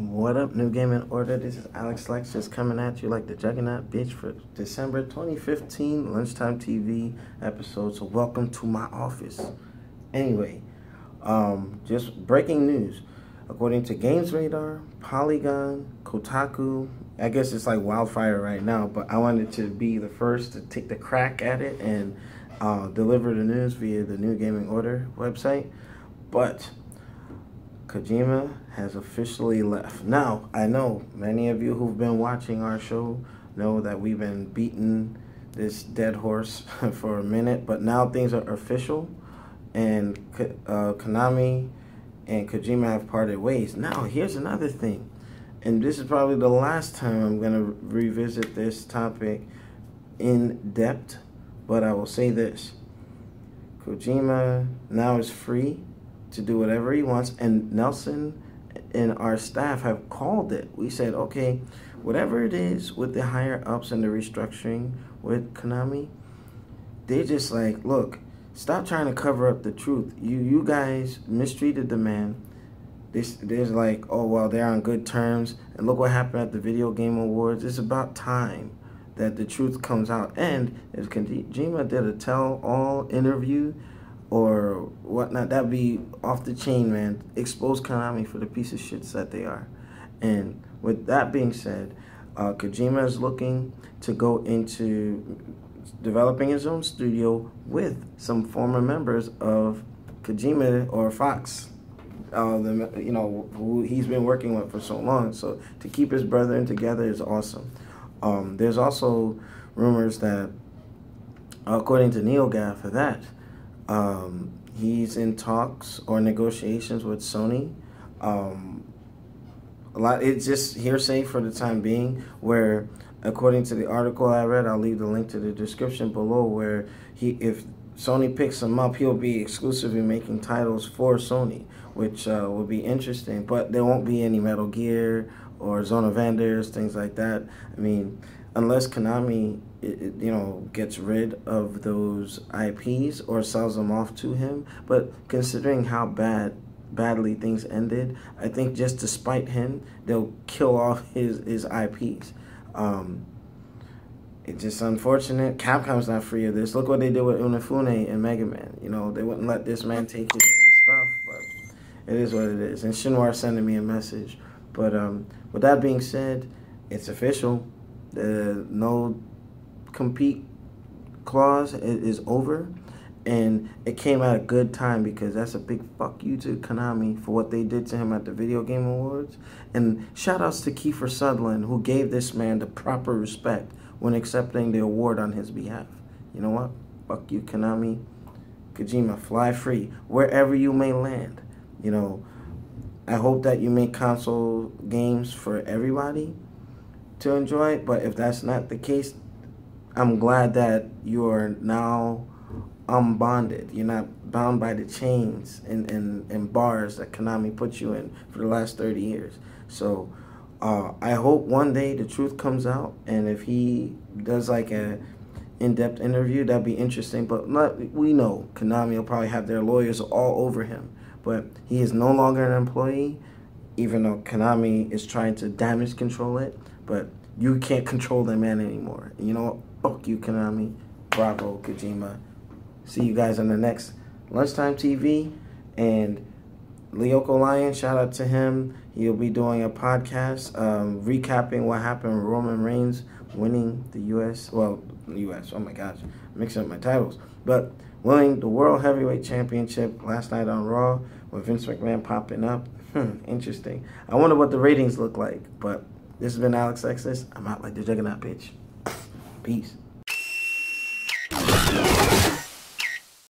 What up, New Gaming Order? This is Alex Lex just coming at you like the Juggernaut bitch for December 2015 Lunchtime TV episode. So, welcome to my office. Anyway, um, just breaking news. According to Games Radar, Polygon, Kotaku, I guess it's like wildfire right now, but I wanted to be the first to take the crack at it and uh, deliver the news via the New Gaming Order website. But Kojima has officially left. Now, I know many of you who've been watching our show know that we've been beating this dead horse for a minute, but now things are official, and uh, Konami and Kojima have parted ways. Now, here's another thing, and this is probably the last time I'm going to revisit this topic in depth, but I will say this Kojima now is free to do whatever he wants. And Nelson and our staff have called it. We said, okay, whatever it is with the higher ups and the restructuring with Konami, they just like, look, stop trying to cover up the truth. You you guys mistreated the man. This there's like, oh well, they're on good terms, and look what happened at the Video Game Awards. It's about time that the truth comes out. And if Kojima did a tell-all interview or whatnot, that'd be off the chain, man. Expose Konami for the piece of shits that they are. And with that being said, uh, Kojima is looking to go into developing his own studio with some former members of Kojima or Fox. Uh, the, you know, who he's been working with for so long. So to keep his brethren together is awesome. Um, there's also rumors that, according to NeoGAF, for that, um, he's in talks or negotiations with Sony. Um, a lot. It's just hearsay for the time being. Where, according to the article I read, I'll leave the link to the description below. Where he, if Sony picks him up, he'll be exclusively making titles for Sony, which uh, will be interesting. But there won't be any Metal Gear or Zone of Enders, things like that. I mean, unless Konami, you know, gets rid of those IPs or sells them off to him. But considering how bad badly things ended, I think just to spite him, they'll kill off his his IPs. Um, it's just unfortunate. Capcom's not free of this. Look what they did with Inafune and Mega Man. You know, they wouldn't let this man take his, his stuff, but it is what it is. And Shinwar sending me a message. But um, with that being said, it's official. The no compete clause is over and it came at a good time because that's a big fuck you to Konami for what they did to him at the Video Game Awards. And shout outs to Kiefer Sutherland who gave this man the proper respect when accepting the award on his behalf. You know what? Fuck you, Konami. Kojima, fly free wherever you may land. You know, I hope that you make console games for everybody to enjoy. But if that's not the case, I'm glad that you are now unbonded. You're not bound by the chains and, and, and bars that Konami put you in for the last 30 years. So uh, I hope one day the truth comes out, and if he does like a in-depth interview, that'd be interesting. But not, we know Konami will probably have their lawyers all over him. But he is no longer an employee, even though Konami is trying to damage control it. But you can't control the man anymore. You know what? Fuck you, Konami. Bravo, Kojima. See you guys on the next Lunchtime TV. And Lyoko Lion, shout out to him. He'll be doing a podcast um, recapping what happened Roman Reigns winning the U.S. Well, U.S. Oh my gosh, mixing up my titles. But winning the World Heavyweight Championship last night on Raw with Vince McMahon popping up. Hmm, interesting. I wonder what the ratings look like. But this has been Alex Exodus. I'm out like the juggernaut bitch. Peace.